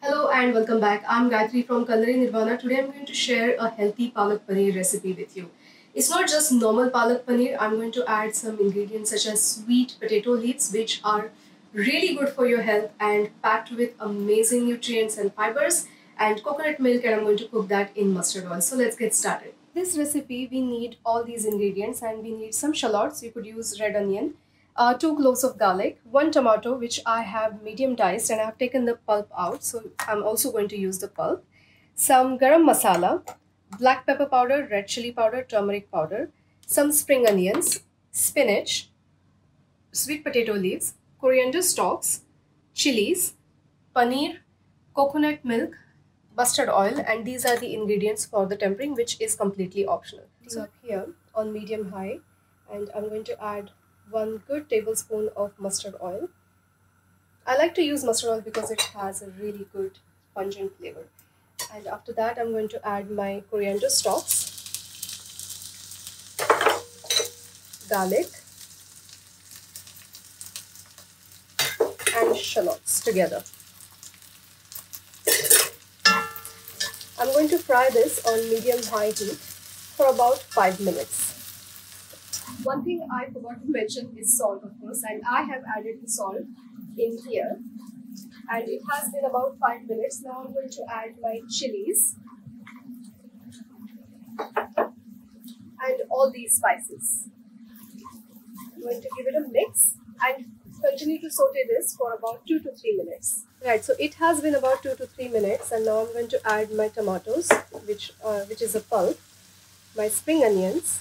Hello and welcome back. I'm Gayatri from Culinary Nirvana. Today I'm going to share a healthy palak paneer recipe with you. It's not just normal palak paneer. I'm going to add some ingredients such as sweet potato leaves which are really good for your health and packed with amazing nutrients and fibers and coconut milk and I'm going to cook that in mustard oil. So let's get started. This recipe we need all these ingredients and we need some shallots. You could use red onion uh, 2 cloves of garlic, 1 tomato which I have medium diced and I have taken the pulp out so I'm also going to use the pulp, some garam masala, black pepper powder, red chili powder, turmeric powder, some spring onions, spinach, sweet potato leaves, coriander stalks, chilies, paneer, coconut milk, mustard oil and these are the ingredients for the tempering which is completely optional. So here on medium high and I'm going to add 1 good tablespoon of mustard oil. I like to use mustard oil because it has a really good pungent flavor. And after that, I'm going to add my coriander stalks, garlic, and shallots together. I'm going to fry this on medium-high heat for about 5 minutes. One thing I forgot to mention is salt, of course, and I have added the salt in here. And it has been about 5 minutes. Now I'm going to add my chilies and all these spices. I'm going to give it a mix and continue to saute this for about 2 to 3 minutes. Right, so it has been about 2 to 3 minutes and now I'm going to add my tomatoes, which, uh, which is a pulp, my spring onions,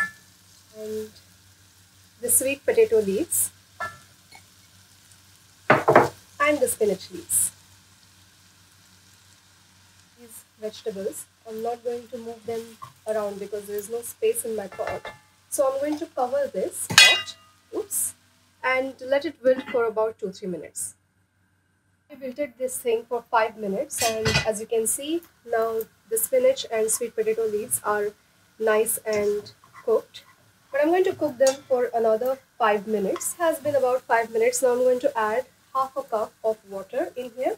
and the sweet potato leaves and the spinach leaves. These vegetables, I'm not going to move them around because there is no space in my pot. So I'm going to cover this pot, oops, and let it wilt for about 2-3 minutes. I wilted this thing for 5 minutes and as you can see now the spinach and sweet potato leaves are nice and cooked but I'm going to cook them for another 5 minutes. Has been about 5 minutes. Now I'm going to add half a cup of water in here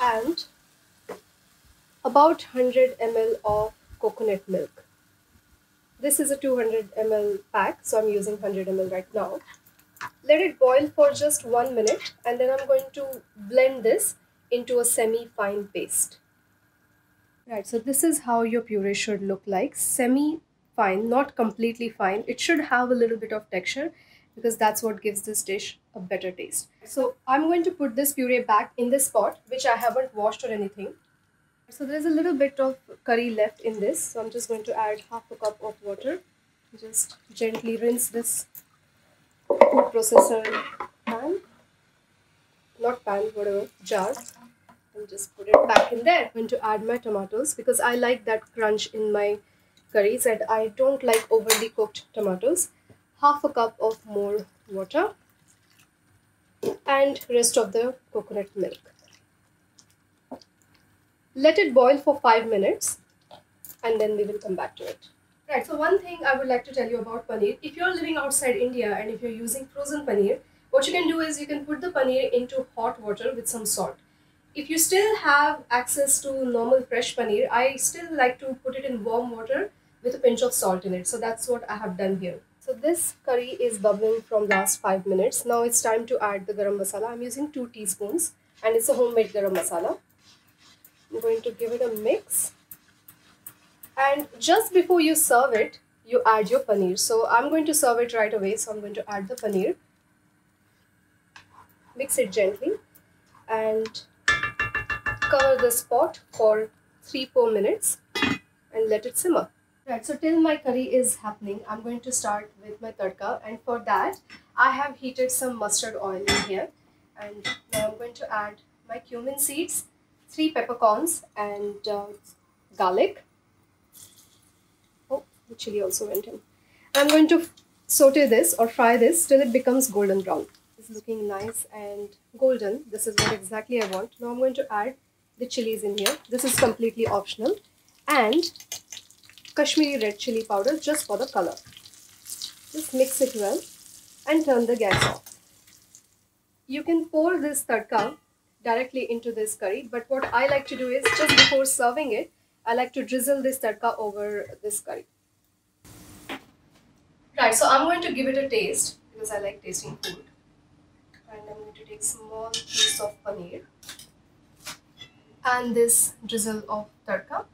and about 100 ml of coconut milk. This is a 200 ml pack so I'm using 100 ml right now. Let it boil for just 1 minute and then I'm going to blend this into a semi-fine paste. Right, so this is how your puree should look like. Semi fine, not completely fine. It should have a little bit of texture because that's what gives this dish a better taste. So I'm going to put this puree back in this pot, which I haven't washed or anything. So there's a little bit of curry left in this. So I'm just going to add half a cup of water. Just gently rinse this food processor pan, not pan, whatever, jar. And just put it back in there. I'm going to add my tomatoes because I like that crunch in my curries said I don't like overly cooked tomatoes. Half a cup of more water and rest of the coconut milk. Let it boil for 5 minutes and then we will come back to it. Right, so one thing I would like to tell you about paneer. If you're living outside India and if you're using frozen paneer, what you can do is you can put the paneer into hot water with some salt if you still have access to normal fresh paneer, I still like to put it in warm water with a pinch of salt in it. So that's what I have done here. So this curry is bubbling from last 5 minutes. Now it's time to add the garam masala. I'm using 2 teaspoons and it's a homemade garam masala. I'm going to give it a mix. And just before you serve it, you add your paneer. So I'm going to serve it right away. So I'm going to add the paneer. Mix it gently and cover this pot for 3-4 minutes and let it simmer. Right, so till my curry is happening, I'm going to start with my tadka and for that I have heated some mustard oil in here and now I'm going to add my cumin seeds, 3 peppercorns and uh, garlic. Oh, the chili also went in. I'm going to saute this or fry this till it becomes golden brown. It's looking nice and golden. This is what exactly I want. Now I'm going to add the chilies in here. This is completely optional. And Kashmiri red chili powder just for the color. Just mix it well and turn the gas off. You can pour this tadka directly into this curry. But what I like to do is just before serving it, I like to drizzle this tadka over this curry. Right, so I'm going to give it a taste because I like tasting food. And I'm going to take small piece of paneer and this drizzle of tadka.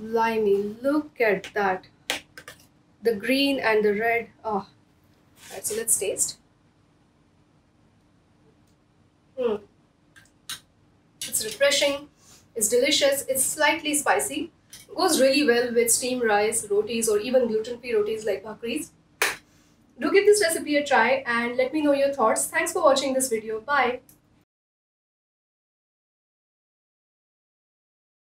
Limey, look at that. The green and the red. Oh, right, so let's taste. Hmm. It's refreshing, it's delicious, it's slightly spicy, goes really well with steamed rice, rotis, or even gluten free rotis like bhakris. Do give this recipe a try and let me know your thoughts. Thanks for watching this video. Bye.